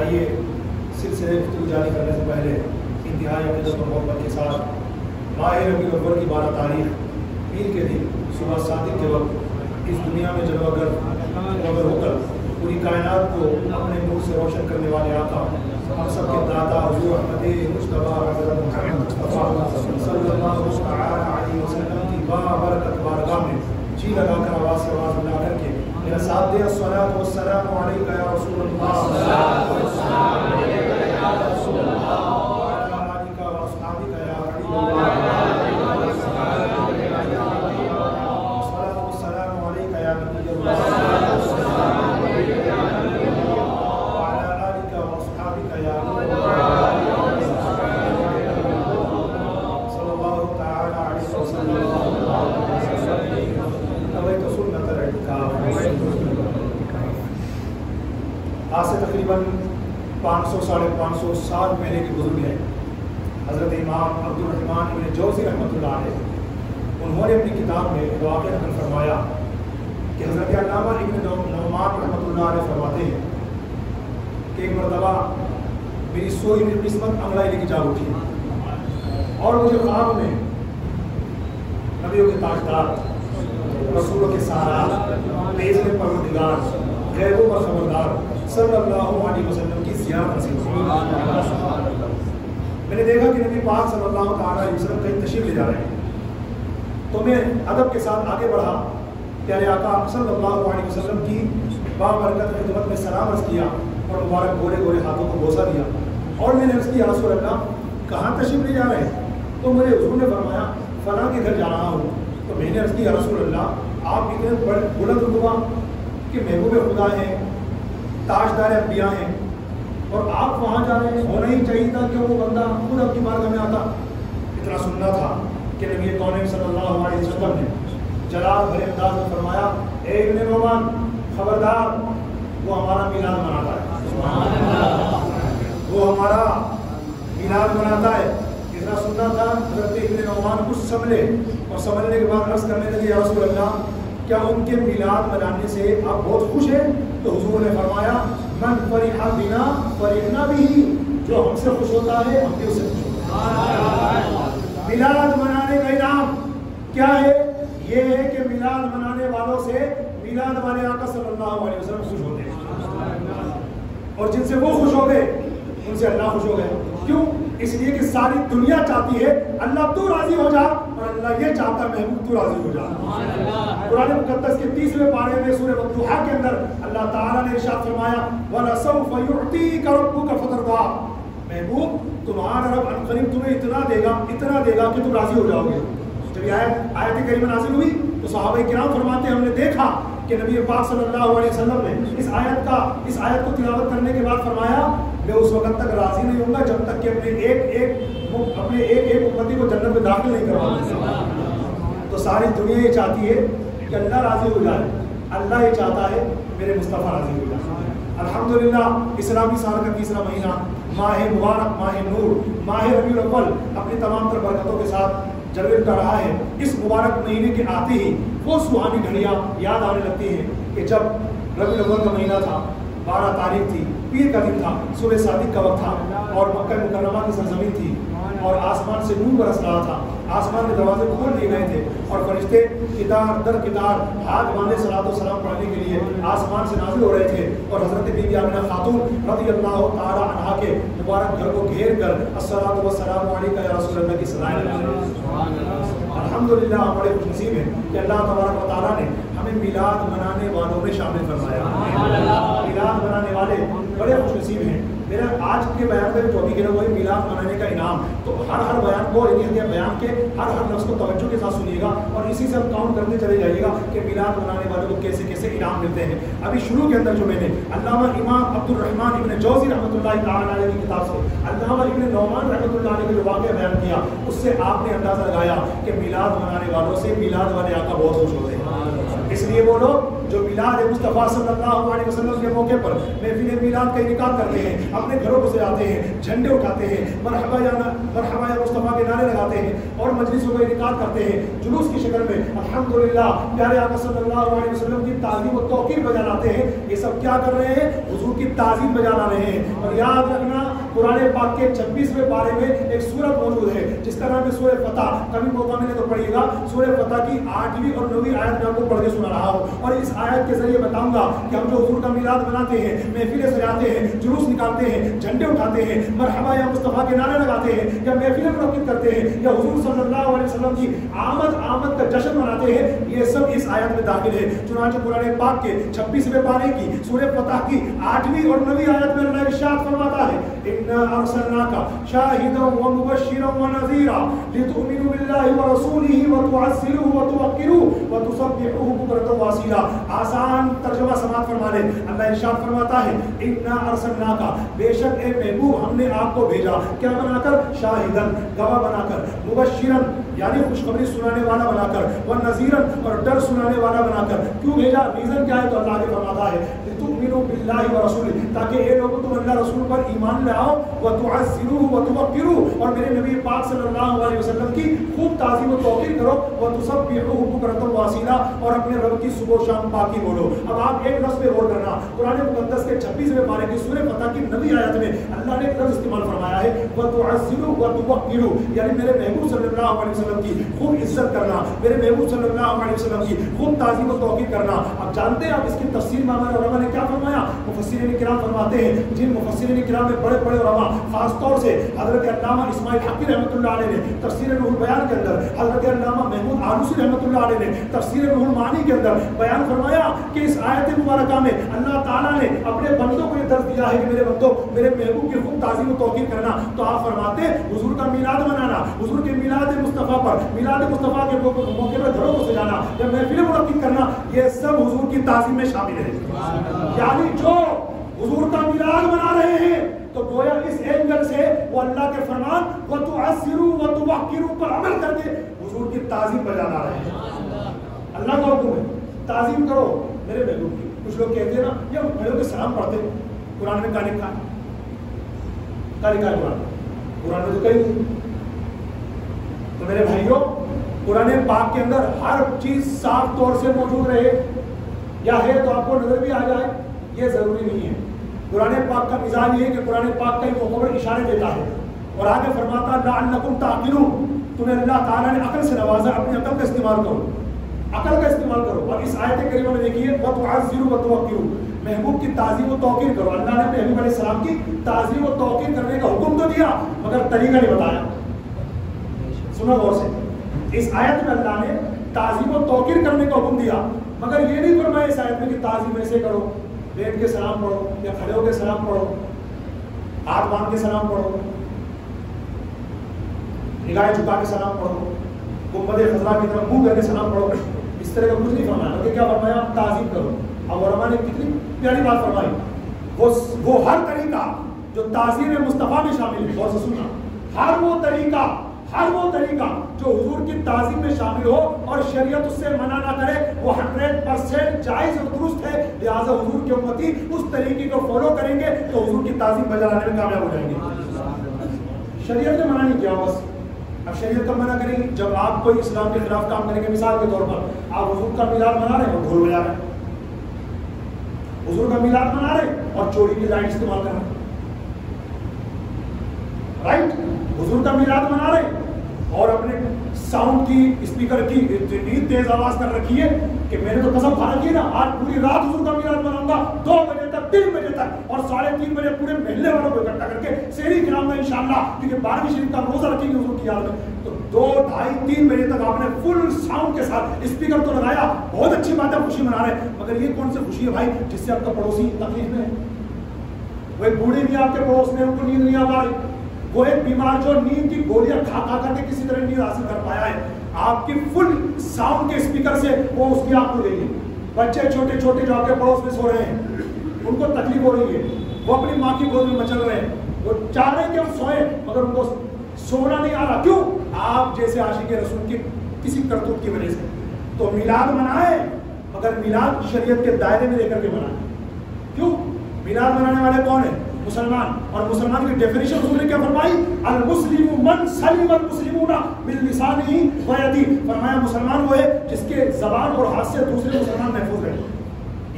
आइए सिलसिले गुफ्तु जारी करने से पहले इंतहाई अकीदत और मोहब्बत के साथ माह रबी अव्वल की बारह तारीख पीर के दिन सुबह शादी के वक्त इस दुनिया में जब अगर अगर होकर पूरी कायनात को अपने नूर से रोशन करने वाले आता हम सबके दादा हजूर अहमद मुश्तबा में जी लगाकर आवाज़ से आवाज़ मिला करके, मेरा साथ दिया सलाम और सलाम वसलाम या रसूल अल्लाह सल्लल्लाहु अलैहि वसल्लम सल्लाम की बाबरकत, खिदमत में सलाम अर्ज़ किया और मुबारक गोरे गोरे हाथों को बोसा दिया। और मैंने उसकी किया रसूल कहाँ तशीफ ले जा रहे हैं? तो मुझे हजूर ने फरमाया, फला के घर जा रहा हूँ। तो मैंने उसकी रसूल अल्लाह आप इतने तो बड़े बुलंद हुआ कि महबूब खुदा हैं, ताजदार अबिया हैं, और आप वहाँ जा रहे हैं, होना ही चाहिए था कि वो बंदा खुद अपनी मार्ग में आता। इतना सुनना था कि नबी कौन सल्ला ने जलाल भरे अंदाज में फरमाया इबन नौमान खबरदार, वो हमारा मिलाद मनाता है। वो हमारा मिलाद मनाता है। इतना सुनना था, हज़रत इबन नोमान कुछ समझे और समझने के बाद रस करने लगे रसूल अल्लाह क्या उनके मिलाद मनाने से आप बहुत खुश हैं? तो हुजूर ने फरमाया, मन फरीहा बिना परिहना भी जो हमसे खुश होता है हम भी उससे खुश होता है। मिलाद मनाने का इनाम क्या है? ये है कि मिलाद मनाने वालों से मिलाद वाले आका सल्लल्लाहु अलैहि वसल्लम खुश होते हैं। और जिनसे वो खुश हो गए, उनसे अल्लाह खुश हो गए। क्यों? इसलिए कि सारी दुनिया चाहती है, अल्लाह तू राज़ी हो जा और अल्लाह ये चाहता महबूब तू राज़ी हो जा। कुरान मुकद्दस के तीसरे पारे में सूरह वक्तुहा के अंदर अल्लाह ताला ने इरशाद फरमाया वलसौफ युतीक रब्बुक फतरदा। महबूब, तुम्हारा रब अनकरीब तुम्हें इतना देगा इतना देगा कि तुम राज़ी हो जाओगे। जब यह आयत आयत करीम नाजिल हुई तो साहब कराम फरमाते, हमने देखा कि नबी पाक सल्लल्लाहु अलैहि वसल्लम ने इस आयत का इस आयत को तिलावत करने के बाद फरमाया, मैं उस वक्त तक राज़ी नहीं होऊँगा जब तक कि अपने एक एक अपने एक एक उम्मत को जन्नत में दाखिल नहीं करवा तो सारी दुनिया ये चाहती है कि अल्लाह राज़ी हो जाए। अल्लाह ये चाहता है, मेरे मुस्तफ़ा राज़ी हो जाए। अलहमदिल्ला इस्लामी साल का तीसरा महीना, माह मुबारक, माह नूर, माह रबी अव्वल, अपनी तमाम तर बरकतों के साथ ज़रूर कर रहा है, इस मुबारक महीने के आते ही वो सुहानी घड़िया याद आने लगती हैं कि जब रबी नवर का महीना था, बारह तारीख थी, पीर का दिन था, सुबह शादी का वक्त था और मक्का मुकरमा की सरजमीन थी और आसमान से नूर बरस रहा था। आसमान के दरवाजे खोल दिए गए थे और फरिश्ते कितार, दर कितार, हाथ बांधे सलात सलाम पढ़ाने के लिए आसमान से नाजिल हो रहे थे। और हज़रत बीबी आमिना खातून रज़ी अल्लाह तारा अनहा के मुबारक घर को घेर कर असलात वसलाम का रसूल की सलाह अलहमदिल्ला हमारे बड़े खुशी में कि अल्लाह तबारक वाली ने हमें मिलाद मनाने वालों में शामिल फरमाया। मिलाद मनाने वाले बड़े खुश नसीब हैं। मेरा आज के बयान में जो अभी गिरा वही मिलाप मनाने का इनाम। तो हर हर बयान को बयान के हर हर लफ्ज़ को तवज्जो के साथ सुनिएगा और इसी से हम काउंट करते चले जाइएगा कि मिलाप मनाने वाले को कैसे कैसे इनाम मिलते हैं। अभी शुरू के अंदर जो मैंने अलामा इमाम अब्दुलरहमान इबन जौजी रहमत की किताब से अलामा इबन नौमान रहमत ने जो वाक्य बयान किया उससे आपने अंदाज़ा लगाया कि मिलाद मनाने वालों से मिलाद वाले आपका बहुत खुश होते हैं। इसलिए बोलो जो मिलाद मुस्तफ़ा सल्लल्लाहु अलैहि वसल्लम के मौके पर महफिल मिलाद का इनका करते हैं, अपने घरों को सजाते हैं, झंडे उठाते हैं, मरहबा या मरहबा या मुस्तफ़ा के नारे लगाते हैं और मजलिसों का इनका करते हैं। जुलूस की शक्ल में अल्हम्दुलिल्लाह प्यारे आका सल्लल्लाहु अलैहि वसल्लम की ताज़ीम और तौकीर बजा लाते हैं। ये सब क्या कर रहे हैं? हुजूर की ताज़ीम बजा ला रहे हैं। और याद रखना, कुरान पाक के 26वें बारे में एक सूरत मौजूद है, जिसका नाम है सूरह फतह। कभी मौका मिले तो पढ़िएगा। सूरह फतह की आठवीं और नौवीं आयत में आपको पढ़ के सुना रहा हूँ। और इस आयत के ज़रिए बताऊँगा कि हम जो हजूर का मिलाद बनाते हैं, महफिलें सजाते हैं, जुलूस निकालते हैं, झंडे उठाते हैं, मरहबा या मुस्तफ़ा के नारे लगाते हैं, या महफिलें मुनद करते हैं, या हजूर वसल्लम की आमद आमद का जश्न मनाते हैं, ये सब इस आयत में दाखिल है। चुनाच कुरान पाक के छब्बीसवें पारे की सूर्य फतह की आठवीं और नवी आयत में अल्लाह इरशाद फरमाता है, इन्ना अरसलनाका शाहिदन व मुबश्शिरन व नज़ीरा, लितुमिनु बिल्लाहि व रसूलिही व तुअस्सिरुहु व तुवक्किरुहु व तुसब्बिहुहु बुक्रतन व असीला आसान तर्जुमा समात फरमा ले अल्लाह इरशाद फरमाता है इन्ना अरसलनाका बेशक ए महबूब हमने आपको भेजा क्या बनाकर शाहिदन गवाह बनाकर मुबश्शिरन यानी खुशखबरी सुनाने वाला बनाकर व नजीरन और डर सुनाने वाला बनाकर क्यों भेजा रीजन क्या है तो अल्लाह ने फरमाता है तुमिनु बिल्लाहि व रसूल ताकि ये लोग, तुम अल्लाह रसूल पर ईमान ले आओ, व तुअज्जिरू व तुवक्किरू और मेरे नबी पाक सल्लल्लाहु अलैहि वसल्लम की खूब ताजीम व तौकीर करो, व तुसब्बिहुहु बुकरतन वासीला, और अपने रब की सुबह शाम पाकी बोलो। अब आप एक लफ्ज पे कुरान मुकद्दस के 26वें पारे की सूरह फतह की नवी आयत में अल्लाह ने एक लफ्ज इस्तेमाल फरमाया है? व तुअज्जिरू व तुवक्किरू यानी मेरे महबूब सल्लल्लाहु अलैहि वसल्लम की खूब इज़्ज़त करना, मेरे महबूब सल्लल्लाहु अलैहि वसल्लम की खूब ताजीम व तौकीर करना। अब जानते हैं आप इसकी तफसीर में हमारे ने क्या फरमाया? मुफस्सिरीन किराम फरमाते हैं, जिन मुफस्सिरीन किराम में बड़े बड़े उलमा, खास तौर से हज़रत अल्लामा इस्माइल हकी अलैह ने तफसीर बयान के अंदर, हज़रत अल्लामा महमूद आलूसी अलैह ने तफसीर मानी के अंदर बयान फरमाया कि इस आयत मुबारका में अल्लाह ताला ने अपने बंदों को ये दर्ज दिया है कि मेरे बंदों, मेरे महबूब की खूब ताजीम तौकीर करना। तो आप फरमाते, हुजूर का मिलाद मनाना, हुजूर के मिलाद मुस्तफ़ा पर, मिलाद मुस्तफ़ा के मौके पर घरों को सजाना या महफिल मुनद करना, ये सब हुजूर की ताजीम में शामिल है। यानी जो हुजूर का मिलाद मना रहे हैं तो गोया इस एंगल से वो अल्लाह के फरमान, व तुअस्सिरू व तुवक्किरू पर अमल करके हुजूर की ताजीम बजाना रहे हैं। अल्लाह का हुक्म है, ताजीम करो मेरे महबूब की। कुछ लोग कहते हैं ना, ये बड़ों के सलाम पढ़ते कुरान में का लिखा का कुरान। कुरान में तो कहीं तो मेरे भाइयों, कुरान पाक के अंदर हर चीज़ साफ़ तौर से मौजूद रहे। या है तो आपको नज़र भी आ जाए, ये ज़रूरी नहीं है। कुरान पाक का मिजाज ये है कि कुरान पाक कई मौकों पर इशारे देता है। और आगे फरमाता ताकिलून। तुम्हें अल्लाह ताला ने अकल से नवाजा, अपनी अकल का इस्तेमाल करो। अकल का इस्तेमाल करो। और इस आयत करीमा में देखिए व तुअज्जिरू व तुवक्किरू महबूब की ताजीम व तौकीर करो। अल्लाह ने महबूब अलैहि सलाम की ताजीम व तौकीर करने का हुक्म तो दिया, मगर तरीका नहीं बताया। सुनो गौर से। इस आयत में अल्लाह ने ताजीम व तौकीर करने का हुक्म दिया, मगर ये नहीं फरमाया इस आयत में कि ताजीम ऐसे करो बैठ के सलाम पढ़ो या खड़े होकर सलाम पढ़ो, हाथ बाँध के सलाम पढ़ो, निगाहें झुका के सलाम पढ़ो, गुंबद खजरा की तरफ़ मुँह करके सलाम पढ़ो। तरह का कुछ नहीं फरमाया। बल्कि क्या फरमाया? ताजीम करो। अब वरमा ने कितनी प्यारी बात फरमाई। वो वो हर तरीका जो ताजीम मुस्तफ़ा में शामिल है गौर से सुनना। हर वो तरीका हर वो तरीका जो हुजूर की ताजीम में शामिल हो और शरीयत उससे मना ना करे वो हंड्रेड परसेंट जायज़ और दुरुस्त है। लिहाजा हुजूर की उम्मती उस तरीके को फॉलो करेंगे तो हुजूर की ताजीम बजाने में कामयाब हो जाएँगे। शरीयत ने मना नहीं किया बस। अब शरीयत कब मना करेगी। जब आप कोई इस्लाम के खिलाफ काम करेंगे मिसाल के तौर पर आप हुजूर का मिलाद मना रहे हो ढोल बजा रहे हैं। हुजूर का मिलाद मना रहे और चोरी की लाइट इस्तेमाल कर रहे राइट हुजूर का मिलाद मना रहे और अपने साउंड की स्पीकर की इतनी तेज आवाज़ कर रखी है कि मैंने तो कसम खा रखी है ना, आज पूरी रात हुजूर का मिलाद मनाऊँगा, दो बजे तीन बजे तक और साढ़े तीन बजे पूरे महल्ले वालों को इकट्ठा करके शेरी खिलाऊँगा इंशाल्लाह, क्योंकि बारहवीं शरीफ का रोजा रखेंगे हुजूर की याद में। तो दो, ढाई, तीन बजे तक आपने फुल साउंड के साथ स्पीकर तो लगाया। बहुत अच्छी बात है, खुशी मना रहे मगर ये कौन सी खुशी है भाई, जिससे आपका पड़ोसी तकलीफ़ में है? वो एक बूढ़ी भी आपके पड़ोस में उनको नींद नहीं आ पा रही। वो एक बीमार जो नींद की गोलियाँ खा खा करके किसी तरह नींद हासिल कर पाया है। आपकी फुल साउंड के स्पीकर से वो उसकी गई है बच्चे छोटे छोटे जो आपके पड़ोस में सो रहे हैं उनको तकलीफ़ हो रही है। वो अपनी माँ की गोद में मचल रहे हैं। वो चाह रहे कि हम सोए, मगर उनको सोना नहीं आ रहा। क्यों? आप जैसे आशिक रसूल की किसी करतूत की वजह से। तो मिलाद मनाए, मगर मिलाद शरीयत के दायरे में लेकर के मनाए। क्यों? मिलाद मनाने वाले कौन है? मुसलमान। और मुसलमान की डेफिनेशन उसने क्या फरमाई? अल मुस्लिम मन सलीम अल मुस्लिमूना बिल लिसानी व यदी। फरमाया, मुसलमान वो है जिसके जबान और हाथ से दूसरे मुसलमान महफूज रहे।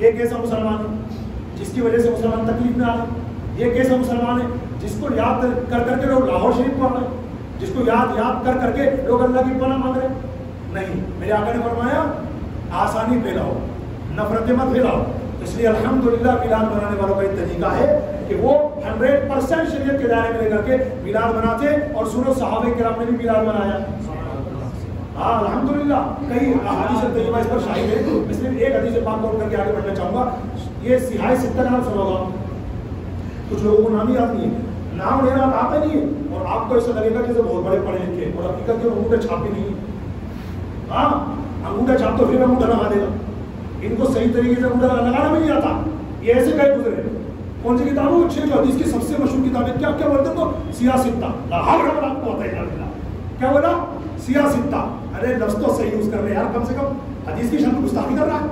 ये कैसा मुसलमान है? जिसकी वजह से मुसलमान तकलीफ़ में आ रहे ये कैसा मुसलमान है, जिसको याद कर करके लोग लाहौर शरीफ पढ़ रहे जिसको याद याद कर करके लोग अल्लाह की पना मांग रहे नहीं, मेरे आका ने फरमाया, आसानी फैलाओ नफरत मत फैलाओ। इसलिए अल्हम्दुलिल्लाह मिलाद मनाने वालों का एक तरीका है कि वो 100 परसेंट शरीयत के दायरे में लेकर के मिलाद मनाते और सुनो सहाबे किराम ने भी मिलाद मनाया हाँ अल्हम्दुलिल्लाह। कई हदीस तय्यबा इस पर शाहिद है इसलिए एक हदीस पाक को करके आगे बढ़ना चाहूँगा। ये सिहाय सित्ता नाम सुना होगा। कुछ लोगों को नाम ही याद नहीं है। नाम लेना आता नहीं है। और आपको ऐसा लगेगा जैसे बहुत बड़े पढ़े लिखे और हकीकत में अंगूठे छाप भी नहीं है। हाँ अंगूठा छाप तो फिर अंगूठा लगा देगा। इनको सही तरीके से अंगूठा लगाना भी नहीं आता। ये ऐसे कई गुजरे कौन सी किताबों छह जो हदीस की सबसे मशहूर किताबें क्या क्या बोलते तो सियासित्ता आपको होता है क्या बोला? सियासित्ता अरे लफ्ज तो सही यूज़ कर रहे यार, कम से कम हदीस की शब्द गुस्ताखी कर रहा है।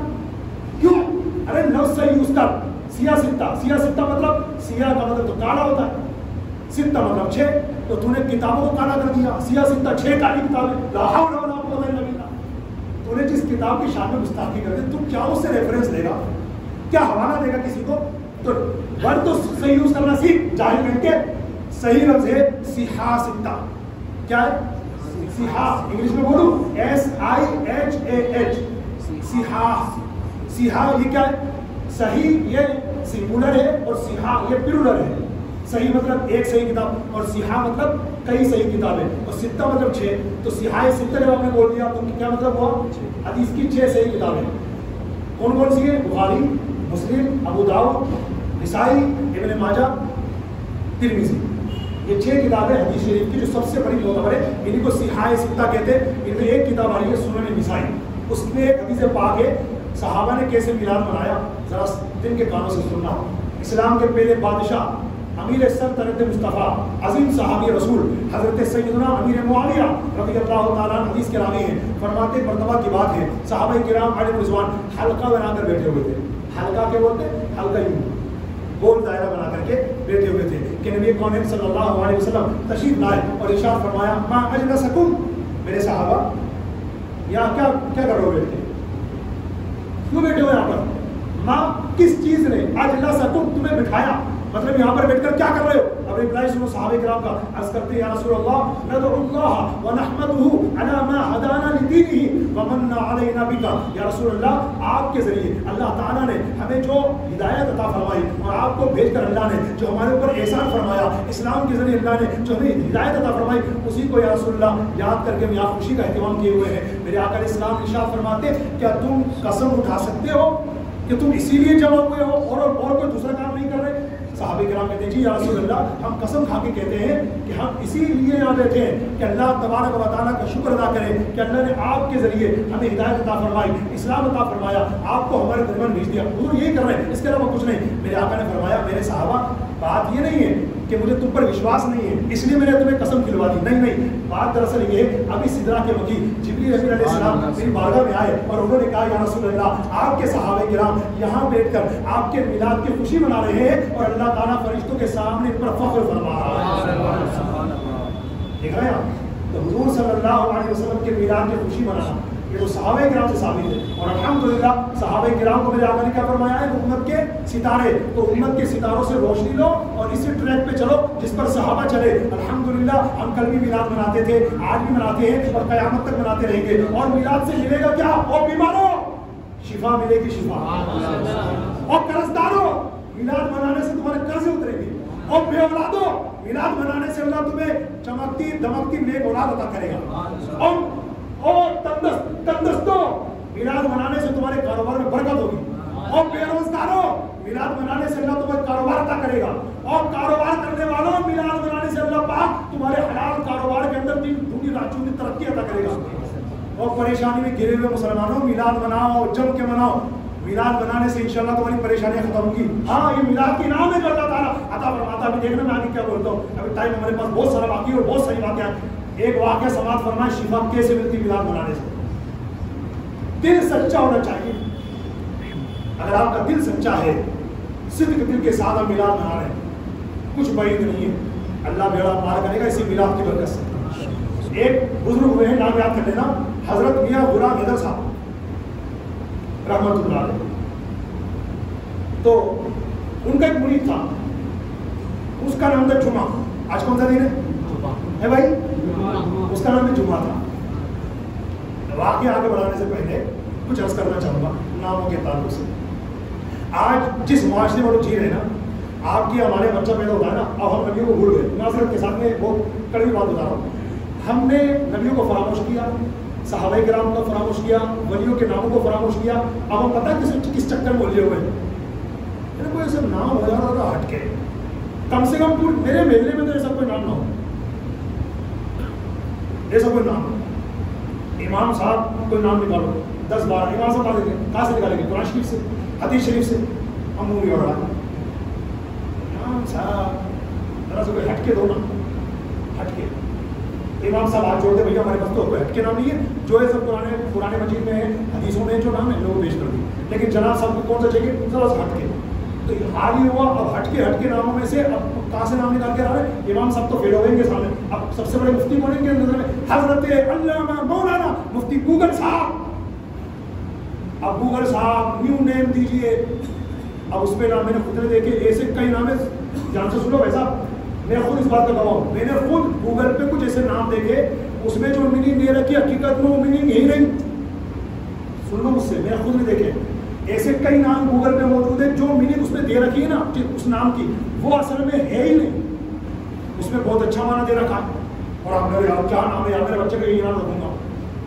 क्यों? अरे लफ्ज सही यूज़ कर। सियासित्ता सियासित्ता मतलब सिया का मतलब तो काला होता है। सित्ता मतलब छह तो तूने किताबों को काला कर दिया। सियासित्ता छह काली किताबें तूने जिस किताब की शान में गुस्ताखी कर दी, तू क्या उससे रेफरेंस देगा क्या हवाला देगा किसी को? तो वर्ड तो सही यूज़ करना सीख। ज़ाहिर करके सही लफ्ज है सिहासित्ता क्या है? सिहा इंग्लिश में बोलू? S I H A H सिहा सिहा ये क्या है? सही, ये सिंगुलर है और सिहा ये प्लूरल है। सही मतलब एक सही किताब और सिहा मतलब कई सही किताबें। और सित्ता मतलब छह। तो सिहाए सित्ता जब आपने बोल दिया तो क्या मतलब हुआ? हदीस की छह सही किताबें। कौन कौन सी है? बुखारी, मुस्लिम, अबू दाऊद, निसाई, इब्न माजा, तिरमिजी। ये छह किताबें हदीस शरीफ की जो सबसे बड़ी मोतबर है। इन्हीं को सिहाए सित्ता कहते हैं। इनमें एक किताब आ रही है सुनन निसाई। उसमें एक हदीस पाक है। सहाबा ने कैसे मिलाद बनाया? जरा दिन के कानों से सुनना। इस्लाम के पहले बादशाह अमीर सल्तनत मुस्तफ़ा, अजीम साहबी रसूल, हज़रत सैदना अमीर मुआविया रज़ी अल्लाह ताला हदीस के रावी हैं। फरमाते, मरतबा की बात है। साहब किराम अलैहि रिजवान, हल्का बनाकर बैठे हुए थे। हल्का के बोलते हल्का यूँ गोल दायरा बना करके बैठे हुए थे। कि नबी कौन सल्लल्लाहु अलैहि वसल्लम। तशरीफ़ लाए और इरशाद फरमाया, मा अजलसकुम मेरे साहबा यहाँ क्या क्या कर रहे हो क्यों बैठे हो यहाँ पर? माँ, किस चीज़ ने अजलसकुम तुम्हें बिठाया। मतलब यहाँ पर बैठकर क्या कर रहे हो? अब रिप्लाई सुनो साहब कराम का अर्ज़ करते हैं, या रसूल अल्लाह नदउल्लाह व नहमदुहु अला मा हदाना लिदीनिही व मन्ना अलैना बिका. या रसूल अल्लाह आपके ज़रिए अल्लाह ताला ने हमें जो हिदायत अता फरमाई और आपको भेजकर अल्लाह ने जो हमारे ऊपर एहसान फरमाया, इस्लाम के ज़रिए अल्लाह ने जो हमें हिदायत अता फरमाई, उसी को या रसूल अल्लाह याद करके हम यहाँ खुशी का अहतमाम किए हुए हैं। मेरे आकर इस्लाम इरशाद फरमाते, क्या तुम कसम उठा सकते हो कि तुम इसीलिए जमा हुए हो और और कोई दूसरा काम साहब कराम कहते हैं जी यारसोल्ला हम कसम खा के कहते हैं कि हम इसीलिए यहाँ बैठे हैं कि अल्लाह तबारक वाली का शुक्र अदा करें कि अल्लाह ने आपके ज़रिए हमें हिदायत अता फरमाई, इस्लाम अता फरमाया, आपको हमारे दरमन भेज दिया। वो यही कर रहे हैं, इसके अलावा कुछ नहीं। मेरे आका ने फरमाया, मेरे साहबा, बात ये नहीं है कि मुझे तुम पर विश्वास नहीं है। इसलिए मैंने तुम्हें कसम खिलवा दी। नहीं नहीं बात दरअसल ये अभी सिदरा के वकील जिबरी अलैहिस्सलाम मेरी बारगाह में आए और उन्होंने कहा या रसूल अल्लाह आपके सहाबे किराम यहाँ बैठकर आपके मिलाद की खुशी मना रहे हैं और अल्लाह ताला फरिश्तों के सामने पर फख्र फरमा रहा है। देख रहे हैं आप? तो हुजूर सल्लल्लाहु अलैहि वसल्लम के मिलाद की खुशी मनाना ये तो सहाबे किराम से साबित है। और अल्हम्दुलिल्लाह, सहाबे किराम को मेरे आका ने क्या फरमाया? है उम्मत के सितारे तो उम्मत के सितारों से रोशनी लो और इसी ट्रैक पे चलो जिस पर सहाबा चले। अल्हम्दुलिल्लाह, हम कल भी मिलाद मनाते थे, आज भी मनाते हैं और कयामत तक मनाते रहेंगे। और मिलाद से मिलेगा क्या? और बीमारों शिफा मिलेगी शिफा। और कर्जदारों मिलाद मनाने से तुम्हारे कर्ज उतरेंगे। और बेऔलादो मिलाद मनाने से अल्लाह तुम्हें चमकती दमकती नेक औलाद अता करेगा। और और तंदस्तों मिलाद मनाने से तुम्हारे कारोबार में बरकत होगी। और बेरोजगारों, मिलाद मनाने से अल्लाह तुम्हें कारोबार तक करेगा। और कारोबार करने वालों, मिलाद बनाने से अल्लाह पाक तुम्हारे हलाल कारोबार के अंदर तीन दूनी राज्यों की तरक्की अदा करेगा। और परेशानी में घिरे हुए मुसलमानों, मिलाद बनाओ जम के मनाओ। मिलाद बनाने से इंशाल्लाह तुम्हारी परेशानियाँ खत्म होंगी। हाँ ये मिलाद के नाम है जो अल्लाह ताला अता फरमाता अभी देखना मैं आगे क्या बोलता हूँ। अभी टाइम हमारे पास बहुत सारा बाकी और बहुत सारी बातें हैं। एक वाक्य समाप्त फरमाए शिफा कैसे मिलती मिलाद बनाने से। दिल सच्चा होना चाहिए। अगर आपका दिल सच्चा है सिद्ध दिल के साथ हम मिलाद बना रहे हैं। कुछ बैद नहीं है। अल्लाह बेड़ा पार करेगा इसी मिलाद की बरकत से। एक बुज़ुर्ग हुए हैं नाम याद कर लेना हज़रत मियाँ गुलाम हैदर साहब। रहमत तो उनका एक मुरीद था। उसका नाम था जुमा आज कौन सा दिन है? है भाई? उसका नाम भी जुमा था वाक्य आगे बढ़ाने से पहले कुछ अर्ज़ करना चाहूँगा, नामों के ताल्लुक से। आज जिस माशरे में लोग जी रहे ना, आपकी, हमारे बच्चा पैदा होता है ना, अब हम नबियों को भूल गए। नासरत के साथ में बहुत कड़वी बात बता रहा हूँ। हमने नबियों को फरामोश किया साहब कराम को फरामोश किया, वलियों के नामों को फरामोश किया, अब हम पता है किस किस चक्कर में उलझे हुए मेरे को ऐसा नाम हो जा रहा था हटके। कम से कम मेरे मेले में तो ऐसा कोई नाम ना हो। ऐसा कोई नाम? इमाम साहब कोई नाम निकालो। दस, बारह, इमाम साहब निकालेंगे? कहाँ से निकालेंगे? कुरान शरीफ से, हदीस शरीफ से? हम मूवी और इमाम साहब, जरा से कोई हटके दो ना। हटके। इमाम साहब हाथ जोड़ते, भैया, हमारे पास तो हट के नाम नहीं है। जो है सब पुराने पुराने मजीद में है, हदीसों में जो नाम है, लोग पेश कर दिए। लेकिन जनाब साहब को कौन सा चाहिए? जरा हट के तो हाल ही हुआ, अब हटके हटके नामों में से अब कहाँ से नाम निकाल के आ रहे इमाम साहब तो फेल हो गए सामने। सबसे बड़े मुफ्ती कौन है नज़र में। हज़रत अल्लामा मौलाना मुफ्ती गूगल साहब। अब गूगल साहब न्यू नेम दीजिए। अब उस पर नाम मैंने खुद ने देखे ऐसे कई नाम है। ध्यान से सुनो वैसा मैं खुद इस बात का गवाह मैंने खुद गूगल पे कुछ ऐसे नाम देखे, उसमें जो मीनिंग दे रखी, हकीकत में वो मीनिंग यही नहीं। सुन लो मुझसे मैंने खुद भी देखे। ऐसे कई नाम गूगल पे मौजूद है, जो मीनिंग उसमें दे रखी है ना उस नाम की, वो असल में है ही नहीं। उसमें बहुत अच्छा माना दे रखा और आप मेरे क्या नाम है, यार मेरे बच्चे का यही नाम रखूँगा।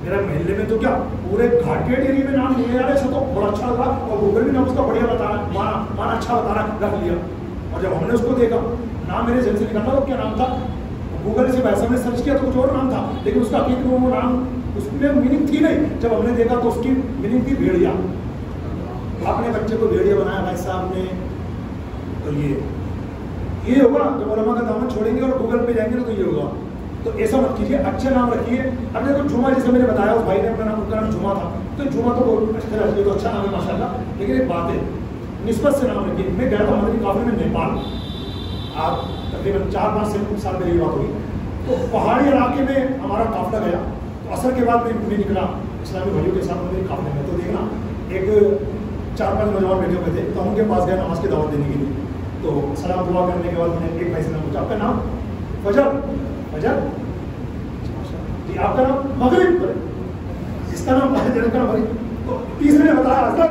मेरा महल्ले में तो क्या पूरे घाटगेट एरिया में नाम आ रहा है तो बड़ा अच्छा लगा। और गूगल भी नाम उसका बढ़िया बता रहा माना माना अच्छा बता रहा रख लिया। और जब हमने उसको देखा, नाम मेरे जैसे निकलता वो क्या नाम था? गूगल से वैसा हमने सर्च किया तो कुछ और नाम था, लेकिन उसका में वो नाम, उसमें मीनिंग थी नहीं। जब हमने देखा तो उसकी मीनिंग थी भेड़िया। आपने बच्चे को भेड़िया बनाया भाई साहब ने। तो ये ये होगा, जब ओलमा का दामन छोड़ेंगे और गूगल पे जाएँगे ना तो ये होगा। तो ऐसा मत कीजिए, अच्छे नाम रखिए। अब देखो जुमा जैसे मैंने बताया, उस भाई ने अपना नाम, उनका नाम जुमा था। तो जुमा तो अच्छा रखिए तो अच्छा नाम है, माशाल्लाह। लेकिन एक बात है, निस्बत से नाम रखिए। मैं गया था हमारे काफ़ी में, नेपाल। आप तकरीबन चार पाँच से साल पहले बात हुई तो पहाड़ी इलाके में हमारा काफिला गया। तो असर के बाद मैं निकला। इस्लामी भाइयों के साथ मेरे काफले में तो देखना, एक चार पाँच नौजवान बैठे हुए थे। तो उनके पास गया नमाज़ की दावत देने के लिए। तो सलाम दुआ करने के बाद मैंने एक भाई से पूछा आपका नाम फजर जी आपका नाम मगरिब पर इसका नाम का मगरिब। तो तीसरे ने बताया असल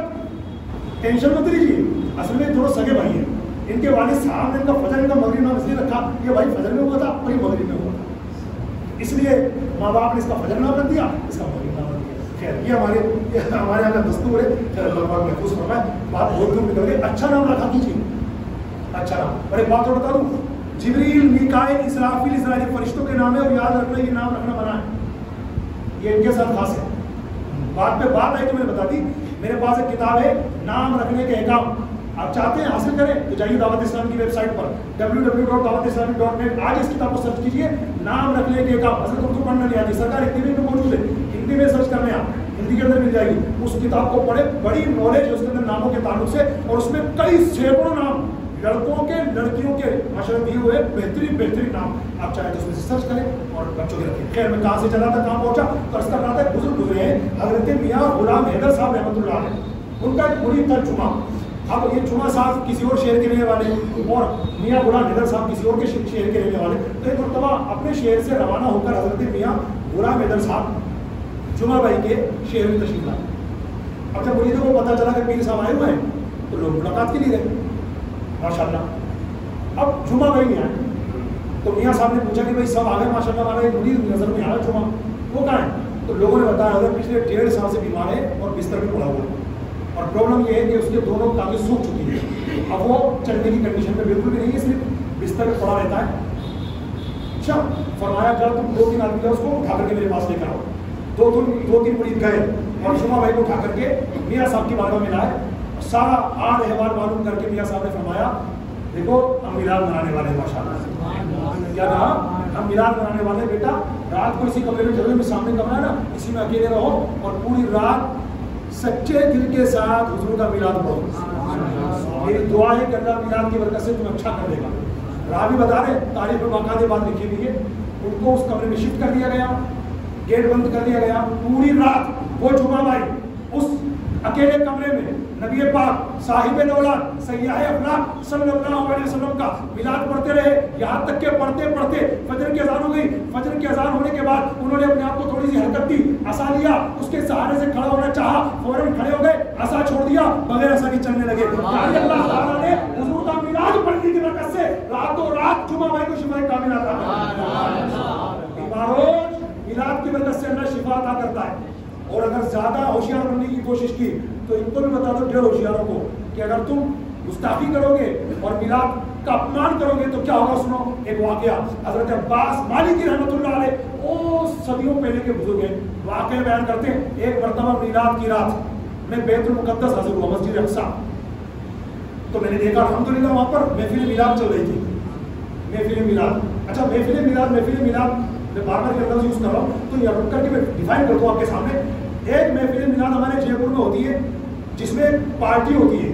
टेंशन मत लीजिए। असल में थोड़ा सगे भाई हैं। इनके वाले साहब ने इनका फजर, इनका मगरब नाम इसलिए रखा, ये भाई फजर में हुआ था, और ये मगरब में हुआ था। इसलिए माँ बाप ने इसका फजर नाम रख दिया, इसका मगरब नाम रख दिया। खैर, ये हमारे हमारे यहाँ का दस्तूर है। खैर, अल्लाह महफूज फरमाए। बात बहुत दूर निकल गई अच्छा नाम रखा कीजिए। अच्छा नाम। और एक बात और बता दूँ? जिबरील, मिकाइल, इसराफिल, इसराइली फरिश्तों के नाम है और याद रखना, ये नाम रखना मना है। ये इनके साथ खास है। बात पे बात आई तो मैंने बता दी। मेरे पास एक किताब है, नाम रखने के अहकाम। आप चाहते हैं हासिल करें तो जाइए दावत इस्लाम की वेबसाइट पर। www.dawatislami.net आज इस किताब को सर्च कीजिए, नाम रखने के काम असल तुमको पढ़ना नहीं आती सरकार हिंदी में मौजूद है। हिंदी में सर्च करने आप। हिंदी के अंदर मिल जाएगी। उस किताब को पढ़े, बड़ी नॉलेज है उसके अंदर नामों के ताल्लुक से, और उसमें कई सैकड़ों नाम लड़कों के, लड़कियों के माशा दिए हुए बेहतरीन बेहतरीन नाम। आप चाहे तो उसमें सर्च करें और बच्चों के रखें खैर, मैं कहाँ से चला था, कहाँ पहुँचा? तो कर था बुज़ुर्ग गुजरे हैं, हज़रत मियाँ गुलाम हैदर साहब रहमत उनका एक बुरी तर्जुमा अब ये चुना साहब किसी और शहर के रहने वाले और मियाँ बुरा निदर साहब किसी और के शहर के रहने वाले। तो एक मरतबा अपने शहर से रवाना होकर हज़रत मियाँ गुलाम हैदर साहब जुमा भाई के शहर में तशरीफ़ लाए। अब जब मुझे को पता चला कि पीर साहब आए हुए हैं तो लोग मुलाकात के लिए गए। माशाल्लाह। अब जुमा भाई नहीं आए तो मियाँ साहब ने पूछा कि भाई सब आ गए हमारे मुझे नज़र में आ रहा जुमा वो कहाँ है? तो लोगों ने बताया, अगर पिछले डेढ़ साल से बीमार है और बिस्तर में पड़ा हुआ है। और प्रॉब्लम ये है कि उसके दोनों काफ़ी सूख चुकी है। अब वो चलने की कंडीशन में बिल्कुल भी नहीं है, सिर्फ़ बिस्तर में पड़ा रहता है। अच्छा फरमाया जब तुम दो तीन आदमी उसको उठा करके मेरे पास लेकर आओ। दो तीन दो तीन मुरीद गए और जुमा भाई को उठा करके मियाँ साहब की बारगाह में लाए। सारा आर अहवाल मालूम करके मियाँ साहब ने फरमाया, देखो, हम मिलाद मनाने वाले माशाल्लाह क्या कहा हम मिलाद मनाने वाले बेटा। रात को इसी कमरे में ज़रूर में सामने कमरा है ना, इसी में अकेले रहो और पूरी रात सच्चे दिल के साथ हुजूर का मिलाद पढ़ो। मेरी दुआ है कि अल्लाह मिलाद की बरकत से तुम्हें अच्छा कर देगा। रावी बता रहे, तारीफ़ बाकायदे बात लिखी हुई है। उनको उस कमरे में शिफ्ट कर दिया गया गेट बंद कर दिया गया। पूरी रात वो जुमा भाई उस अकेले कमरे में नबी पाक साहिब दौलत सयाह अफलाक सल्लल्लाहु का मिलाद पढ़ते रहे। यहाँ तक के पढ़ते पढ़ते फजर की अजान हो गई। फजर की अजान होने के बाद उन्होंने अपने आप को थोड़ी सी हरकत दी असा लिया उसके सहारे से खड़ा होना चाहा फ़ौरन खड़े हो गए असा छोड़ दिया बगैर असा की चलने लगे। अल्लाह ताला ने हुजूर का मिलाद पढ़ने की बरकत से। रातों रात जुमा भाई को शिफा कामिल आता मिलाद की बरकत से अल्लाह शिफा अता करता है। और अगर ज़्यादा होशियार बनने की कोशिश की तो इनको भी बता दो डेढ़ होशियारों को कि अगर तुम गुस्ताखी करोगे और मिलाद का अपमान करोगे तो क्या होगा सुनो? एक वाकया। हज़रत अब्बास मालिक रहमतुल्लाह ओ सदियों पहले के बुज़ुर्ग हैं, वाकया बयान करते हैं, एक मरतबा मिलाद की रात मैं बैतुल मुकद्दस हाजिर हुआ, मस्जिद अक्सा। तो मैंने देखा, अलहमदुलिल्लाह वहाँ पर महफिल मिलाद चल रही थी। महफिल मिलाद। अच्छा महफिल मिलाद महफिल मिलाद, मैं बार बार यूज़ कर रहा हूँ। तो ये रुक करके मैं डिफाइन कर दूँ आपके सामने। एक महफिल मिलाद हमारे जयपुर में होती है, जिसमें पार्टी होती है।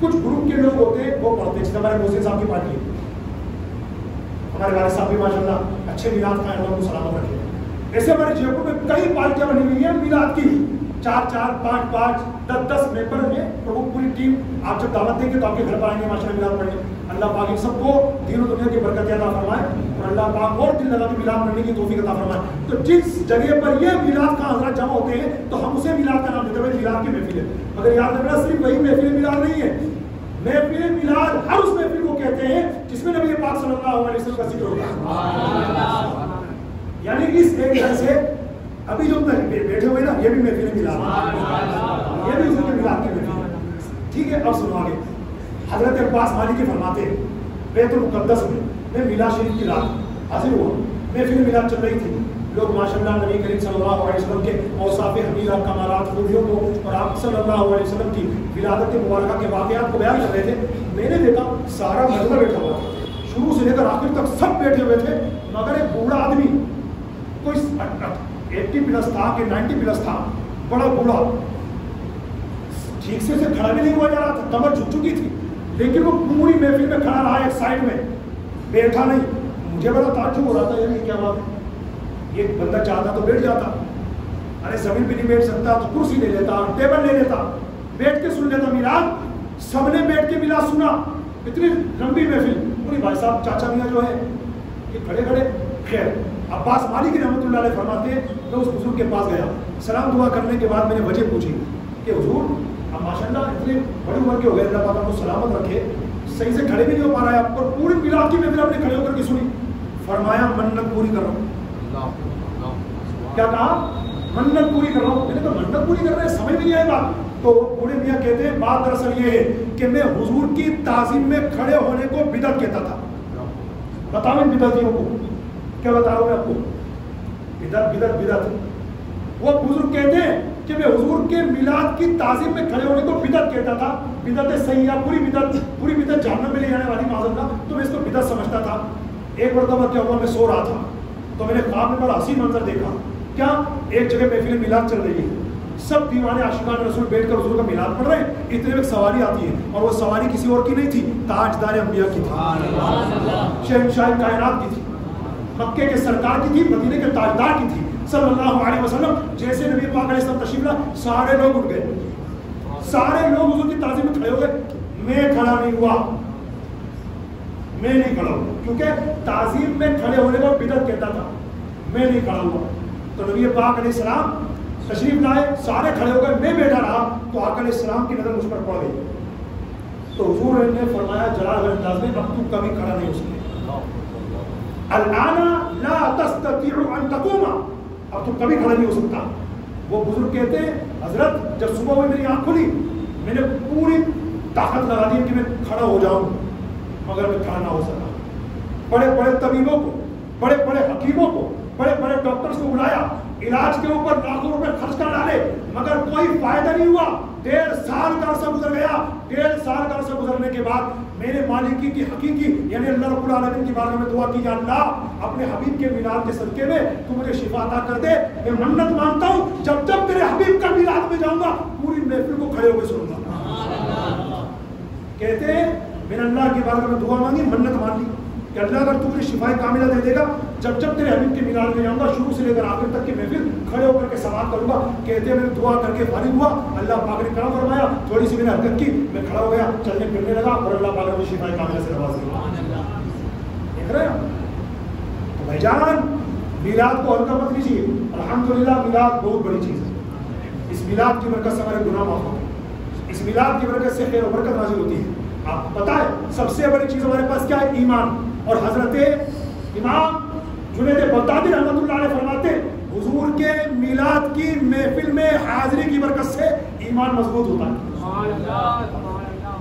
कुछ ग्रुप के लोग होते हैं, वो पढ़ते हैं। हमारे मोहसिन साहब की पार्टी है। हमारे वाले साहब भी माशाल्लाह, अच्छे मिलाद का को सलामत रखे। ऐसे हमारे जयपुर में कई पार्टियाँ बनी हुई है मिलाद की। चार चार, पाँच पाँच, दस दस मेंबर में प्रभु पूरी टीम, आप जब दावत देंगे तो आपके घर पर आएँगे माशा मिलाद पढ़ेंगे अल्लाह पाक इन सबको दीनों दुनिया की बरकत अदा फरमाए। और अल्लाह पाक और दिल लगा के मिलाद पढ़ने की तोफीक अदा फरमाए। तो जिस जगह पर ये मिलाद का हज़रत जमा होते हैं तो हम उसे मिलाद का नाम देते हैं मिलाद की महफिल है। मगर याद रखना सिर्फ़ वही महफिल मिलाद नहीं है। महफिल मिलाद हर उस महफिल को कहते हैं जिसमें नबी पाक सल्लल्लाहु अलैहि वसल्लम का ज़िक्र होता है। यानी इस एक घर से अभी जो बैठे हुए ना ये भी महफिल मिला ये भी उसके मिला के महफिल ठीक है अब सुनो आगे। हज़रत अब्बास मालिक फरमाते बैतुल मुकद्दस में मैं मिला शरीफ की रात हाजिर हुआ। मैं फिर मिला चल रही थी। लोग माशाल्लाह नबी करीम सल्लल्लाहु अलैहि वसल्लम के औसाफ हमीदा कमारात खूबियों को और आप सल्लल्लाहु अलैहि वसल्लम की विलादत मुबारक के वाकयात को बयान कर रहे थे। मैंने देखा सारा मजमा बैठा हुआ था। शुरू से लेकर आखिर तक सब बैठे हुए थे, मगर एक बूढ़ा आदमी, कोई एट्टी प्लस था कि नाइन्टी प्लस था, बड़ा बूढ़ा, ठीक से से खड़ा भी नहीं हुआ जा रहा था, कमर झुक चुकी थी। लेकिन वो पूरी महफिल में खड़ा रहा एक साइड में। बैठा नहीं। मुझे बड़ा ताजुब हो रहा था यार क्या बात ये बंदा चाहता तो बैठ जाता। अरे ज़मीन पे नहीं बैठ सकता तो कुर्सी ले लेता, टेबल ले लेता। बैठ के सुन लेता मिलाद सबने बैठ के मिलाद सुना। इतनी लंबी महफिल। पूरी भाई साहब, चाचा मियाँ जो है, ये खड़े खड़े। खैर, अब्बास मालिक रहमत फरमाते मैं उस बुज़ुर्ग के पास गया। सलाम दुआ करने के बाद मैंने वजह पूछी कि, हजूर अब माशाल्लाह इतने बड़ी उम्र के हो गए अल्लाह पाक सलामत रखे। सही से खड़े भी नहीं हो पा रहा है और पूरी मिलाद की महफिल आपने खड़े होकर के सुनी। फरमाया मन्नत पूरी कर रहा हूँ। क्या कहा? मन्नत पूरी कर रहा हूँ। मैंने तो मन्नत पूरी कर रहे हैं समझ नहीं आएगा। तो बूढ़े मियाँ कहते हैं बात दरअसल ये है कि मैं हुजूर की ताजीम में खड़े होने को बिदत कहता था। बताओ इन बिदतियों को। क्या बता रहा हूँ मैं आपको? बिदत बिदत बिदत। वो बुज़ुर्ग कहते हैं कि मैं हुजूर के मिलाद की ताजीम में खड़े होने को बिदत कहता था। बिदत सही है पूरी बिदत पूरी बिदत जानने में ले जाने वाली माजर था तो मैं इसको बिदत समझता था। एक मरतबा क्या हुआ मैं सो रहा था। तो मैंने ख्वाब में बड़ा हसी मंजर देखा। क्या? एक जगह महफिल मिलाद चल रही है। सब दीवाने आशिकान रसूल बैठ कर हजूर का मिलाद पढ़ रहे हैं। इतने में सवारी आती है और वो सवारी किसी और की नहीं थी ताजदार अंबिया की थी। शहनशाह कायनात की थी। मक्के के सरकार की थी मदीने के ताजदार की थी। सल्लल्लाहु अलैहि वसल्लम, जैसे नबी पाक अलैहि तशरीफ़ ला सारे लोग उठ गए। सारे लोग हुजूर की ताजीम में खड़े हो गए। मैं खड़ा नहीं हुआ। मैं नहीं खड़ा हुआ। क्योंकि ताजीम में खड़े होने को बिदत कहता था। मैं नहीं खड़ा हुआ। तो नबी पाक सलाम तशरीफ़ लाए, सारे खड़े हो गए। मैं बैठा रहा तो आकर सलाम की नज़र मुझ पर पड़ गई। तो हजूर ने फरमाया, जलाल अंदाज में अब तू कभी खड़ा नहीं हो सके अलाना ला तस्ततीउ अन तकुमा। अब तू कभी खड़ा नहीं हो सकता। वो बुज़ुर्ग कहते हैं, हज़रत, जब सुबह हुई मेरी आँख खुली, मैंने पूरी ताकत लगा दी कि मैं खड़ा हो जाऊँ, मगर मैं खड़ा ना हो सका। बड़े बड़े तबीबों को बड़े बड़े हकीमों को बड़े बड़े डॉक्टर्स को बुलाया, इलाज के ऊपर लाखों रुपए खर्च कर डाले, मगर कोई फ़ायदा नहीं हुआ। डेढ़ साल का अर्सा गुजर गया। डेढ़ साल का अर्सा गुजरने के बाद मेरे मालिकी की हकीकी यानी अल्लाह रब्बुल आलमीन के बारे में दुआ की या अल्लाह अपने हबीब के मिलाद के सदके में तू मुझे शिफा अता कर दे। मैं मन्नत मानता हूँ जब जब तेरे हबीब का मिलाद में जाऊँगा पूरी महफिल को खड़े होकर सुनूँगा। कहते हैं मैंने अल्लाह के बारे में दुआ मांगी मन्नत मान ली कि अल्लाह अगर तू मुझे शिफाई कामिला दे देगा, जब जब तेरे हबीब के मिलाद में जाऊँगा शुरू से लेकर आखिर तक की महफिल, खड़े होकर के सवाल करूँगा, कहते मैंने दुआ करके फारिग हुआ, अल्लाह पाक ने क्या फरमाया, थोड़ी सी मैंने हरकत की, मैं खड़ा हो गया, चलने फिरने लगा और अल्लाह पाक ने शिफाई कामिला से नवाज़ दिया। देख रहे हैं? तो भाईजान, मिलाद को हल्का मत लीजिए, अल्हम्दुलिल्लाह मिलाद बहुत बड़ी चीज़ है। इस मिलाद की बरकत से हमारे गुनाह माफ़ होते इस मिलाद की बरकत से खैर बरकत नाजिल होती है। आप पता है, सबसे बड़ी चीज़ हमारे पास क्या है? ईमान। और हज़रत इमाम जुनेद बगदादी रहमत फरमाते हुजूर के मिलाद की महफिल में हाजिरी की बरकत से ईमान मज़बूत होता है।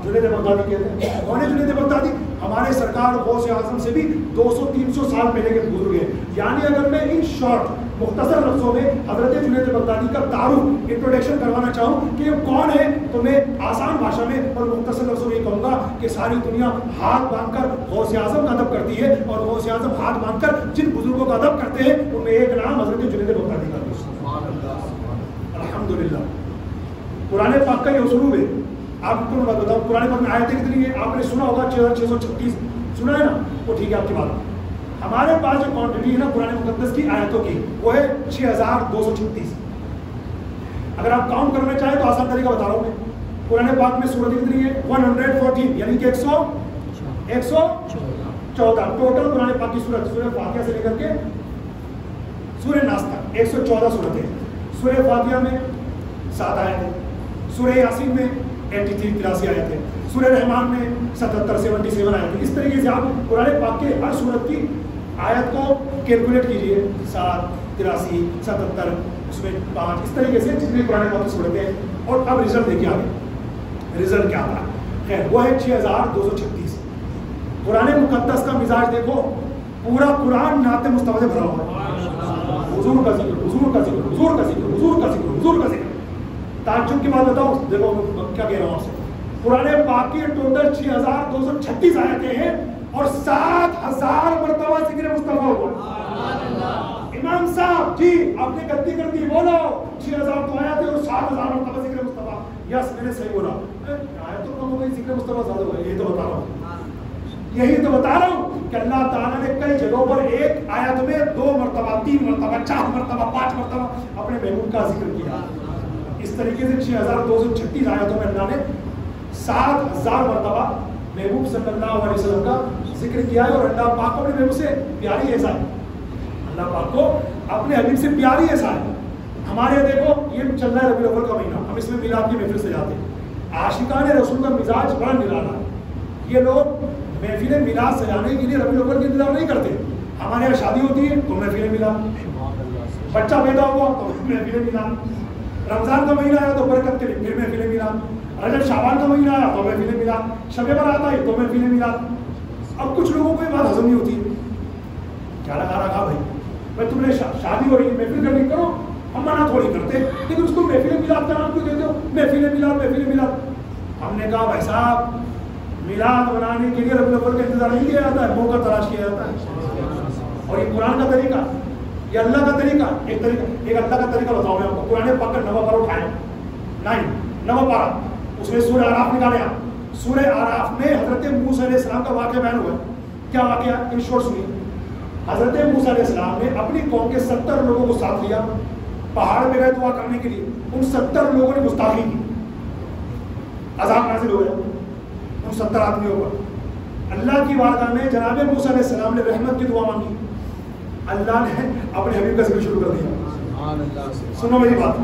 जुनेद बगदादी कहते हैं। कौन है जुनेद बगदादी? हमारे सरकार गौस आज़म से भी 200-300 साल पहले के बुज़ुर्ग हैं यानी अगर मैं इन शॉर्ट मुख्तसर लफ्जों में हज़रत जुनेद बगदादी का तारुफ इंट्रोडक्शन करवाना चाहूँ कि ये कौन है तो मैं आसान भाषा में और मुख्तसर लफ्जों में कहूँगा कि सारी दुनिया हाथ बांधकर गौस आज़म का अदब करती है और गौस आज़म हाथ बांधकर जिन बुज़ुर्गों का अदब करते हैं उनमें एक नाम हज़रत जुनेद बगदादी का। अलहमदुल्ला पुराने पाक का ये उसलूब है आपको मैं बताऊँ, पुराने पाक में आयतें कितनी है आपने सुना होगा छः छः सौ छत्तीस? सुना है ना? वो ठीक है, आपकी बात। हमारे पास जो क्वांटिटी है ना, पुराने मुकदस की आयतों की, वो है छः हज़ार दो सौ छत्तीस। अगर आप काउंट करना चाहें तो आसान तरीका बता रहा हूँ मैं। पुराने पाक में सूरत कितनी है? वन हंड्रेड फोर्टीन यानी कि एक सौ एक सौ चौदह। टोटल पुराने पाक की सूरत सूर्य फातिया से लेकर के सूर्य नास तक, एक सौ चौदह सूरत। है सूर्य फातिया में सात आए थे सूर्य यासीन में एट्टी थ्री तिरासी आए थे। सूर्य रहमान में सतहत्तर सेवेंटी सेवन आए थे। इस तरीके से आप पुराने पाक के हर सूरत की आयत को कैलकुलेट कीजिए। सात, तिरासी, सतहत्तर, उसमें पाँच, इस तरीके से जितनी पुराने पाक की सूरत है। और अब रिज़ल्ट देखिए आगे। रिज़ल्ट क्या था? खैर, वो है छः हज़ार दो सौ छत्तीस। पुराने मुकदस का मिजाज देखो। पूरा कुरान नाते मुस्तफ़ा से भरा हुआ है। हुजूर का ज़िक्र, हुजूर का ज़िक्र, हुजूर का ज़िक्र, हुजूर का ज़िक्र, हुजूर का ज़िक्र। ताजुब की बात बताओ देखो क्या कह रहा हूँ आपसे। पुराने पाक के टोटल छह हज़ार दो सौ छत्तीस आयतें हैं और सात हज़ार मरतबा ज़िक्र मुस्तफ़ा हुआ। इमाम साहब जी आपने गलती कर दी बोलो। छह हज़ार तो आया थे और सात हज़ार मरतबा ज़िक्र मुस्तफ़ा। यस मैंने सही बोला। आया तो कम हो गई ज़िक्र मुस्तफ़ा ज़्यादा हुआ यही तो बता रहा हूँ। यही तो बता रहा हूँ कि अल्लाह ताला ने कई जगहों पर एक आयत में दो मरतबा तीन मरतबा चार मरतबा पाँच मरतबा अपने महबूब का ज़िक्र किया। इस तरीके से छह हज़ार दो सौ छत्तीस आयतों में अल्लाह ने सात हज़ार मरतबा महबूब वसल्लम का ज़िक्र किया है और अल्लाह पाक को अपने महबूब से प्यारी ऐसा है अल्लाह पाक को अपने हबीब से प्यारी ऐसा है हमारे देखो, ये चल रहा है रबी अव्वल का महीना। हम इसमें मिलाद की महफिल से जाते हैं। आशिकान रसूल का मिजाज बड़ा निराला है। ये लोग महफिल मिलाद सजाने के लिए रबी अव्वल के इंतज़ार नहीं करते। हमारे यहाँ शादी होती है तो महफिल मिलाद। बच्चा पैदा हुआ तो महफिल मिलाद। रमज़ान का महीना आया तो बरकत के लिए फिर महफिल मिलाद रजब शाबान का महीना आया तो मैं फिले मिला। शबे पर आता आई तो महफिल मिला। अब कुछ लोगों को ये बात हजम नहीं होती। क्या लगा रखा भाई? भाई, तुमने शादी हो रही है, महफिल करनी करो। हम मना थोड़ी करते। लेकिन उसको महफिल मिलाद का नाम क्यों देते हो? महफिल मिलाद महफिल मिलाद हमने कहा, भाई साहब, मिलाद बनाने के लिए रबी का इंतज़ार नहीं किया जाता है, मौका तलाश किया जाता है। और ये कुरान का तरीका ये अल्लाह का तरीका, एक तरीका, एक अल्लाह का तरीका बताओ मैं आपको पुराने पकड़ नवा पारा उठाए। नाइन नवा पारा। उसमें सूर्य आराफ निकाले। आप सूर्य आराफ में हज़रत मूसा अलैहिस्सलाम का वाक्य बयान हुआ। क्या वाक्य? इन शोर सुनिए। हज़रत मूसा अलैहिस्सलाम ने अपनी कौम के सत्तर लोगों को साथ लिया पहाड़ पे गए दुआ करने के लिए। उन सत्तर लोगों ने गुस्ताखी की। अजाब नाजिल हो गया। उन सत्तर आदमियों पर। अल्लाह की वारदात में जनाब मूसा अलैहिस्सलाम ने रहमत की दुआ मांगी। अल्लाह ने अपने हबीब का ज़िक्र शुरू कर दिया। सुनो मेरी बात।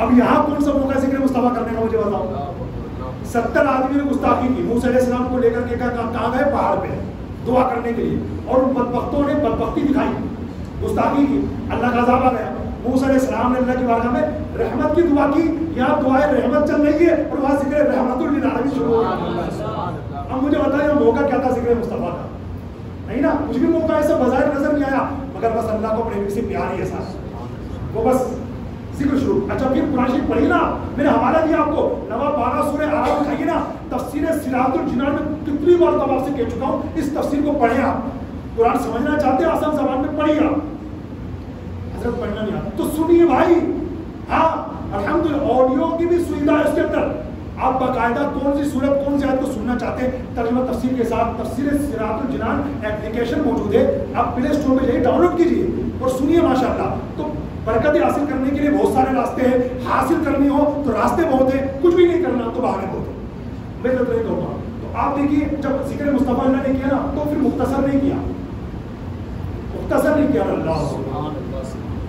अब यहाँ कौन सा मौका ज़िक्र मुस्तफ़ा करने का मुझे बताओ? सत्तर आदमी ने गुस्ताखी की। मूसा को लेकर के कहा गए? पहाड़ पे। दुआ करने के लिए। और उन बदबख्तों ने बदबख्ती दिखाई। गुस्ताखी की। अल्लाह का अजाब आ गया। मूसा अलैहिस्सलाम ने अल्लाह की बारगाह में रहमत की दुआ की यहाँ दुआएँ रहमत चल रही है? और वहाँ ज़िक्र आलमीन शुरू हो गया। अब मुझे बताया मौका क्या था ज़िक्र मुस्तफ़ा का? नहीं ना, कुछ भी मौका ऐसा बाज़ार नज़र नहीं आया, मगर बस अल्लाह को अपने से प्यार ही साथ। वो बस ज़िक्र शुरू अच्छा फिर कुरान शरीफ पढ़ी ना, मैंने हवाला दिया आपको, नवा बारह सूरह आराम उठाइए ना, तफसीर सिरातुल जिनान में कितनी बार तब आपसे कह चुका हूँ, इस तफसीर को पढ़े आप। कुरान समझना चाहते हैं, आसान जबान में पढ़िए आप। हज़रत पढ़ना नहीं आता। तो सुनिए भाई हाँ अल्हम्दुलिल्लाह, ऑडियो की भी सुविधा है उसके अंदर। आप बाकायदा कौन सी सूरत, कौन सी आयत को सुनना चाहते हैं तफसीर के साथ तफसीर सिरातुल जिनान एप्लीकेशन मौजूद है। आप प्ले स्टोर में जाइए डाउनलोड कीजिए और सुनिए, माशाल्लाह। तो बरकत हासिल करने के लिए बहुत सारे रास्ते हैं। हासिल करनी हो तो रास्ते बहुत हैं, कुछ भी नहीं करना तो बहाने बहुत मैं तो नहीं कहूँगा। तो आप देखिए, जब ज़िक्र मुस्तफ़ा ने किया ना तो फिर मुख्तसर नहीं किया। मुख्तसर नहीं किया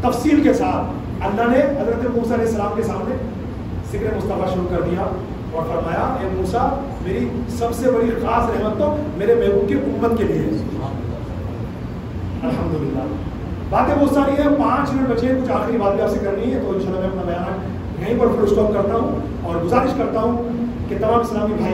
तफसील के साथ। अल्लाह ने हज़रत मूसा के सामने ज़िक्र मुस्तफ़ा शुरू कर दिया। और फरमाया, ए मूसा, मेरी सबसे बड़ी खास रहमत तो मेरे महबूब की उम्मत के लिए अल्हम्दुलिल्लाह। बातें बहुत सारी हैं, पाँच मिनट बचे, कुछ आखिरी बात भी आपसे करनी है तो इंशाल्लाह मैं अपना बयान यहीं पर फुल स्टॉप करता हूँ और गुजारिश करता हूँ कि तमाम इस्लामी भाई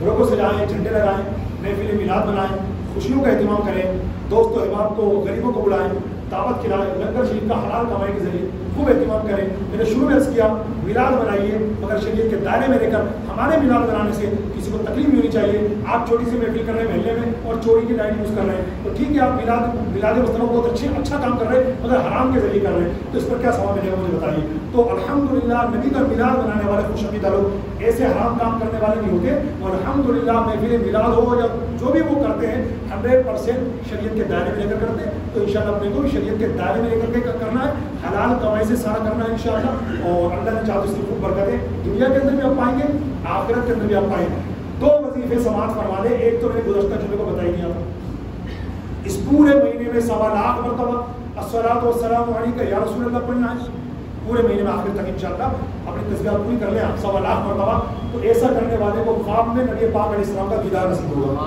घरों को सजाएँ, झंडे लगाएँ महफिल मिलाद बनाएँ, खुशियों का अहतमाम करें, दोस्तों अहबाब को, गरीबों को बुलाएँ दावत खिलाएँ लंगर शरीफ का हलाल कमाई के ज़रिए खूब एहतमाम करें। मैंने शुरू में अर्ज़ किया, मिलाद बनाइए मगर शरीर के दायरे में रहकर हमारे मिलाद बनाने से किसी को तकलीफ़ नहीं होनी चाहिए। आप छोटी सी महफिल कर रहे हैं महल्ले में और चोरी की लाइट यूज़ कर रहे हैं। तो ठीक है, आप मिलाद मिलाद मुस्तफ़ा बहुत अच्छे अच्छा काम कर रहे हैं, मगर हराम के ज़रिए कर रहे हैं। तो इस पर क्या सवाल मिलेगा, मुझे बताइए। तो अल्हम्दुलिल्लाह, नबी का मिलाद बनाने वाले खुशबीदा लोग ऐसे हराम काम करने वाले नहीं होते। और अल्हम्दुलिल्लाह, महफिल मिलाद हो या जो भी वो करते हैं हंड्रेड परसेंट शरीय के दायरे में लेकर करते हैं तो इन अपने को शरीय के दायरे में लेकर के करना है, हलाल कमाई से सारा करना है इन और अल्लाह ने चाहते इसकी खूब बरकत है दुनिया के अंदर भी आप पाएँगे, आखिरत के अंदर भी आप पाएँगे। दो वजीफे समाज फरमा ले एक तो मैंने गुजशत जुमे को बताई दिया था। इस पूरे महीने में सवा लाख मरतबा असलात वसलाम का या रसूल अल्लाह पढ़ना है। पूरे महीने में आखिर तक इंशाल्लाह अपनी तस्वीर पूरी कर लें आप सवा लाख मरतबा तो ऐसा करने वाले को ख्वाब में नबी पाक इस्लाम का दीदार नसीब होगा।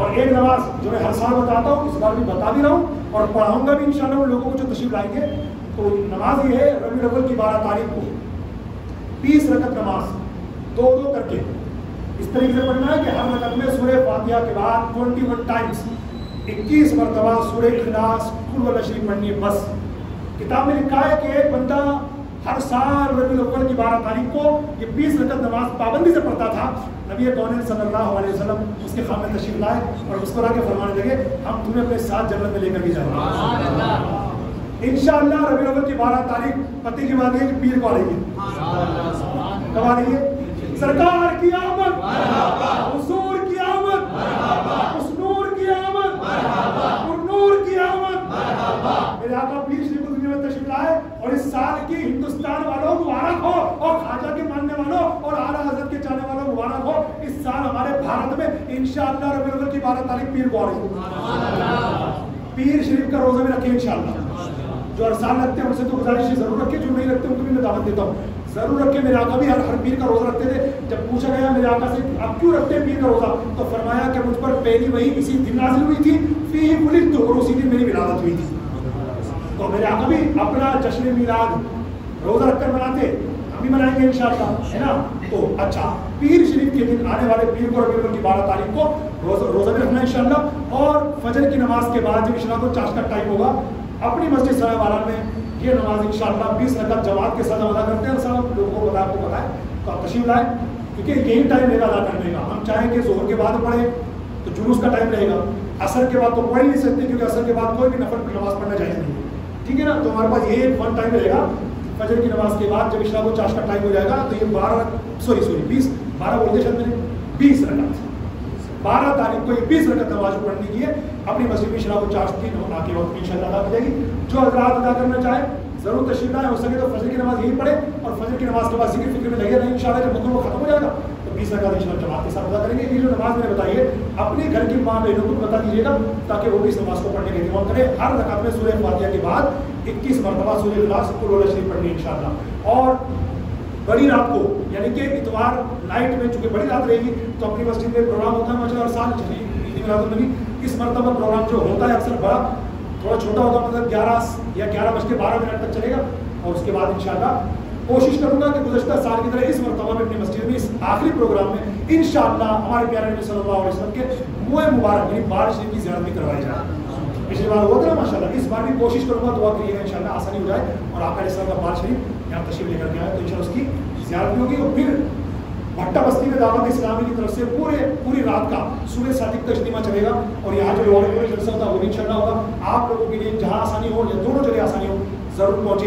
और एक नमाज़ जो मैं हर साल बताता हूँ इस बार भी बता भी रहा हूँ और पढ़ाऊँगा भी इंशाल्लाह उन लोगों को जो तशरीफ़ लाएँगे। तो नमाज़ ये है रबी रबल की बारह तारीख को बीस रकत नमाज़ दो दो करके। इस तरीके से पढ़ना है कि हर रकत में सूर्य फातिहा के बाद ट्वेंटी वन टाइम्स इक्कीस मरतबा सूर्य इखलास कुल शरीफ पढ़नी है बस। किताब में लिखा है कि एक बंदा हर साल रबी अव्वल की बारह तारीख को ये बीस रकत नमाज़ पाबंदी से पढ़ता था। नबी कौन सल्लल्लाहु अलैहि वसल्लम उसके खाम में तशरीफ़ लाए और मुस्कुरा के फरमाने लगे हम तुम्हें अपने साथ जन्नत में लेकर भी जाएँगे। इंशाअल्लाह रबी अव्वल की बारह तारीख पति की बात है कि पीर को आ रही है कब आ रही है सरकार की आमद हुजूर की आमद उस नूर की आमद नूर की आमद। मेरे आका पीर लाए और इस साल की हिंदुस्तान वालों मुबारक हो और खाजा के मानने वालों और आला हज़रत के चाहने वालों मुबारक हो। इस साल हमारे भारत में इंशाअल्लाह रबी अव्वल की बारह तारीख पीर को पीर शरीफ का रोजा भी रखे इंशाअल्लाह। जो हर साल रखते हैं, उनसे तो गुजारिश ज़रूर रखे जो नहीं रखते उनको भी मैं दावत देता हूँ। ज़रूर रखे मेरे आका भी हर हर पीर का रोजा रखते थे। जब पूछा गया, मेरे आका से, आप क्यों रखते हैं पीर का रोजा? तो फरमाया कि मुझ पर पहली वही इसी दिन नाजिल हुई थी। फ़ी पुलिस तो और उसी दिन मेरी विरादत हुई थी। तो मेरे आका भी अपना जश्न मिलाद रोजा रखकर मनाते, हम भी मनाएँगे इंशाल्लाह, है ना? तो अच्छा पीर शरीफ के दिन आने वाले पीर को रबी की बारह तारीख को रोजा रोजा भी रखना इंशाल्लाह, और फजर की नमाज़ के बाद जब इशरा को चाश का टाइम होगा, अपनी मस्जिद सराय वाला में ये नमाज़ इंशाल्लाह बीस रकत जमात के साथ अदा करते हैं सब लोगों को पता आपको है तो आप तशीफ लाए, क्योंकि यही टाइम रहेगा अदा करने का। हम चाहें कि जोहर के बाद पढ़े तो जुलूस का टाइम रहेगा। असर के बाद तो पढ़ नहीं सकते, क्योंकि असर के बाद कोई भी नफर नमाज़ पढ़ना चाहिए नहीं ठीक है ना? तो हमारे पास ये वन टाइम रहेगा। फजर की नमाज़ के बाद जब इशरा को चाश का टाइम हो जाएगा तो ये बारह सॉरी सॉरी बीस, बारह बोलते शायद मैंने। बीस रकत। बारह तारीख को ये बीस रकत नमाज़ पढ़ने की है। अपनी मस्जिद में इशरा को चाश की आके वक्त में अदा हो जाएगी। जो हजरात अदा करना चाहे, ज़रूर तशरीफ़ लाए। हो सके तो फजर की नमाज़ यही पढ़े और फजर की नमाज़ के बाद ज़िक्र फ़िक्र में लगे रहे। इंशाल्लाह जब मकरूब खत्म हो जाएगा बीस रकात इंशाल्लाह जमात के साथ अदा करेंगे। ये जो नमाज़ मैंने बताई है। अपने घर की माँ बहनों को बता दीजिएगा ताकि वो भी इस नमाज़ को पढ़ने का इंतज़ाम करें। हर रकात में सूर्य फातिहा के बाद इक्कीस मरतबा सूर्य इखलास कुल शरीफ पढ़नी इंशाल्लाह और बड़ी रात को, यानी कि इतवार नाइट में चूँकि बड़ी रात रहेगी तो अपनी मस्जिद में प्रोग्राम होता है मज़ा हर साल चलिए इस मरतबा प्रोग्राम जो होता है अक्सर बड़ा, थोड़ा छोटा होगा मतलब ग्यारह या ग्यारह बज के बारह मिनट तक चलेगा। और उसके बाद इंशाल्लाह कोशिश करूँगा कि गुजशत साल की तरह इस मरतबा में अपनी मस्जिद में, इस आखिरी प्रोग्राम में इन हमारे प्यारे नबी सल्लल्लाहु के मुँह मुबारक, यानी बार शरीफ की ज़्यादा भी करवाई जाए। पिछली बार हुआ था माशाल्लाह, इस बार भी कोशिश करूँगा, दुआ करिएगा इंशाल्लाह आसानी हो जाए और आपका इस का बार शरीफ यहाँ तशरीफ़ लेकर के आए तो इंशाल्लाह उसकी ज़्यादा होगी और फिर भट्टा बस्ती में दावत इस्लामी की तरफ़ से पूरे, पूरी रात का सुबह सादिक का इज्तिमा चलेगा और यहाँ जो लोग जलसा होता है, वो भी इंशाल्लाह होगा। आप लोगों के लिए जहाँ आसानी हो या दोनों जगह आसानी हो, ज़रूर पहुँचे